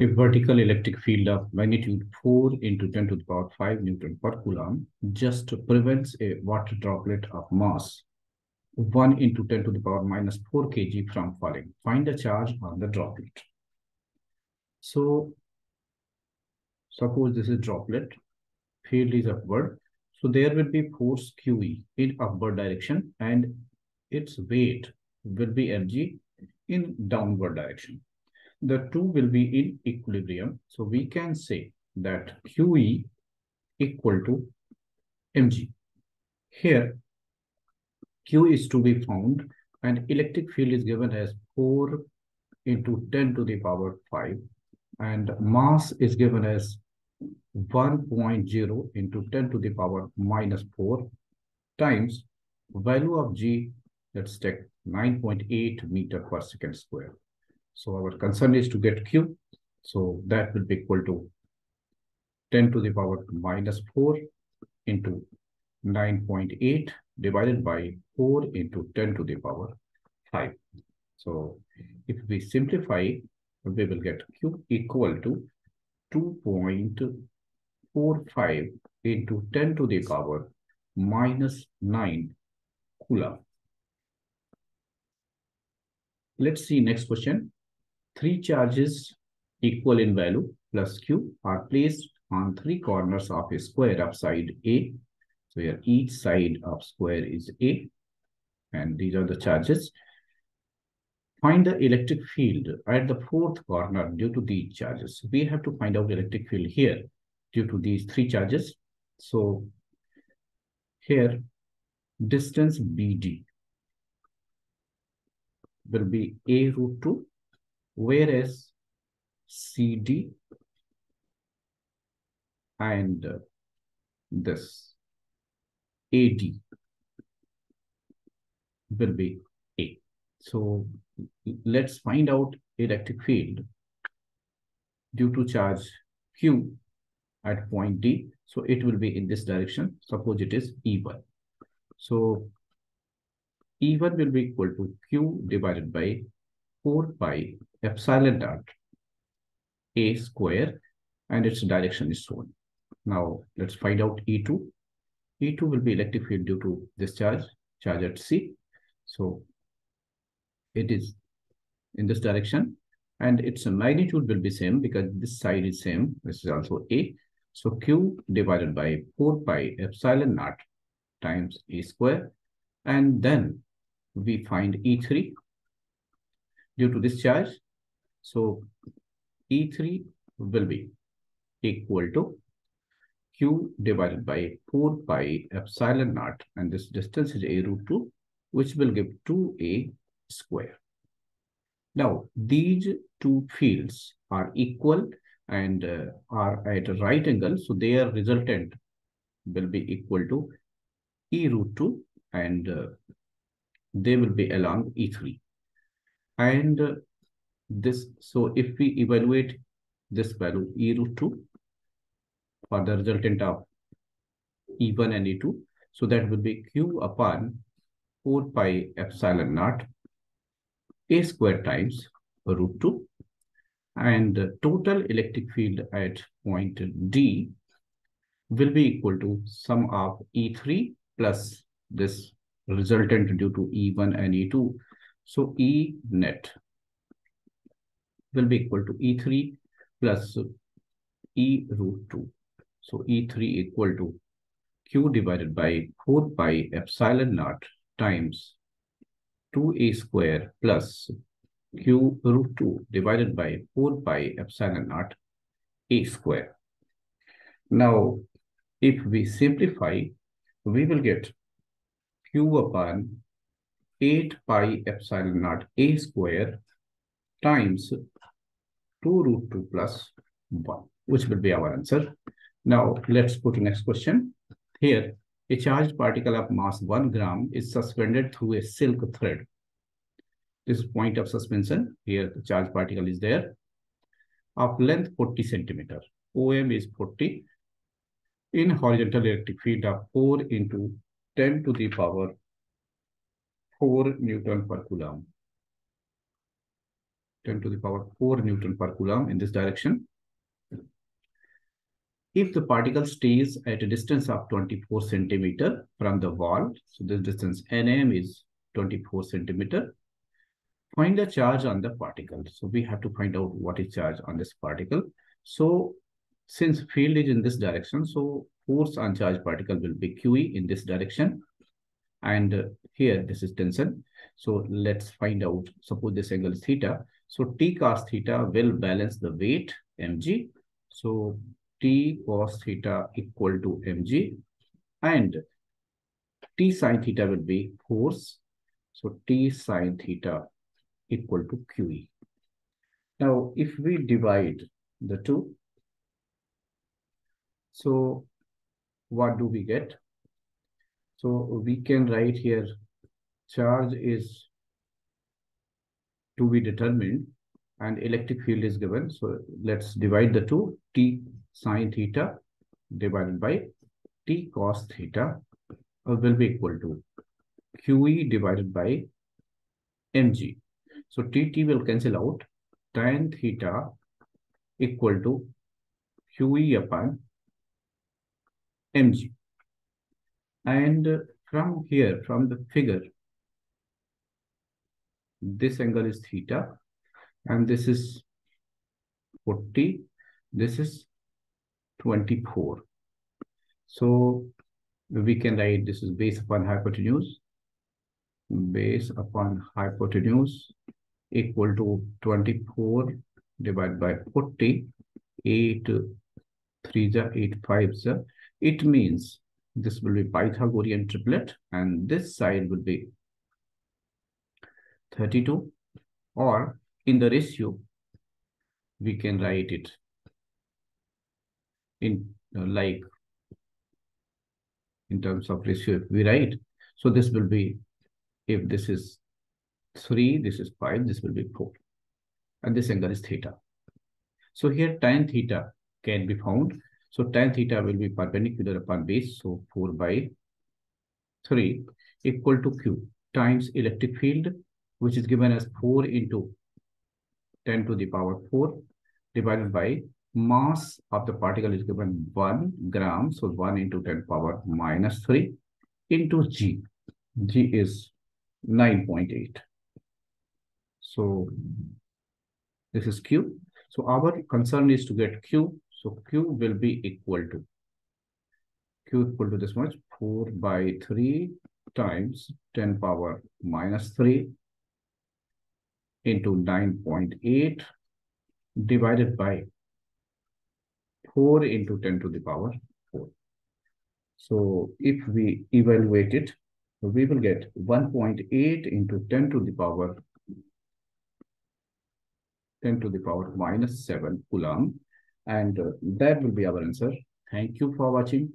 a vertical electric field of magnitude 4 into 10 to the power 5 Newton per Coulomb just prevents a water droplet of mass 1 into 10 to the power minus 4 kg from falling. Find the charge on the droplet. So, suppose this is droplet, field is upward. So there will be force QE in upward direction and its weight will be mg in downward direction the two will be in equilibrium. So we can say that QE equal to mg. Here, Q is to be found and electric field is given as 4 into 10 to the power 5 and mass is given as 1.0 into 10 to the power minus 4 times value of G, let's take 9.8 meter per second square. So our concern is to get Q. So that will be equal to 10 to the power minus 4 into 9.8 divided by 4 into 10 to the power 5. So if we simplify, we will get Q equal to 2.45 into 10 to the power minus 9 Coulomb. Let's see next question three charges equal in value plus q are placed on three corners of a square of side A. So here each side of square is A and these are the charges. Find the electric field at the fourth corner due to these charges. We have to find out electric field here due to these three charges. So here distance BD will be A root 2 whereas CD and this AD will be A. So let's find out electric field due to charge Q at point D. So it will be in this direction. Suppose it is E1. So E1 will be equal to Q divided by 4 pi epsilon naught a square and its direction is shown. Now let's find out E2. E2 will be electric field due to this charge, charge at C. So it is in this direction and its magnitude will be same because this side is same. This is also A. So Q divided by 4 pi epsilon naught times E square. And then we find E3 due to this charge. So E3 will be equal to Q divided by 4 pi epsilon naught and this distance is a root 2 which will give 2a square. Now these two fields are equal and uh, are at a right angle so their resultant will be equal to e root 2 and uh, they will be along E3. And this, so if we evaluate this value e root 2 for the resultant of E1 and E2, so that will be Q upon 4 pi epsilon naught A square times root 2 and the total electric field at point D will be equal to sum of E3 plus this resultant due to E1 and E2 so E net will be equal to E3 plus E root 2. So E3 equal to Q divided by 4 pi epsilon naught times 2A square plus Q root 2 divided by 4 pi epsilon naught A square. Now, if we simplify, we will get Q upon 8 pi epsilon naught a square times 2 root 2 plus 1, which will be our answer. Now, let's put next question. Here, a charged particle of mass 1 gram is suspended through a silk thread. This point of suspension. Here, the charged particle is there. Of length 40 centimeter. OM is 40. In horizontal electric field of 4 into 10 to the power 4 Newton per Coulomb. 10 to the power 4 Newton per Coulomb in this direction. If the particle stays at a distance of 24 centimeter from the wall, so this distance nm is 24 centimeter, find the charge on the particle. So we have to find out what is charge on this particle. So since field is in this direction, so force on charged particle will be QE in this direction. And here, this is tension. So let's find out, suppose this angle is theta. So T cos theta will balance the weight mg. So T cos theta equal to mg and T sine theta will be force. So T sine theta equal to QE. Now, if we divide the two, so what do we get? So we can write here charge is to be determined and electric field is given. So let's divide the two t sine theta divided by t cos theta uh, will be equal to QE divided by mg. So tt will cancel out tan theta equal to QE upon mg. And from here, from the figure, this angle is theta, and this is 40, this is 24. So we can write this is base upon hypotenuse, base upon hypotenuse equal to 24 divided by 40, 8 3 8 5 It means this will be Pythagorean triplet and this side will be 32 or in the ratio we can write it in uh, like in terms of ratio we write. So this will be if this is 3 this is 5 this will be 4 and this angle is theta. So here tan theta can be found. So tan theta will be perpendicular upon base. So 4 by 3 equal to Q times electric field, which is given as 4 into 10 to the power 4 divided by mass of the particle is given 1 gram. So 1 into 10 power minus 3 into G. G is 9.8. So this is Q. So our concern is to get Q so Q will be equal to Q equal to this much 4 by 3 times 10 power minus 3 into 9.8 divided by 4 into 10 to the power 4. So if we evaluate it, we will get 1.8 into 10 to the power 10 to the power minus 7 coulomb and uh, that will be our answer. Thank you for watching.